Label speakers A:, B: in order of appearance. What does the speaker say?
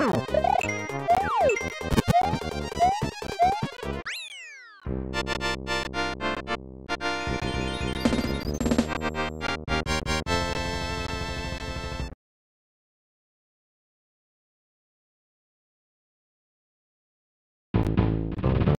A: あ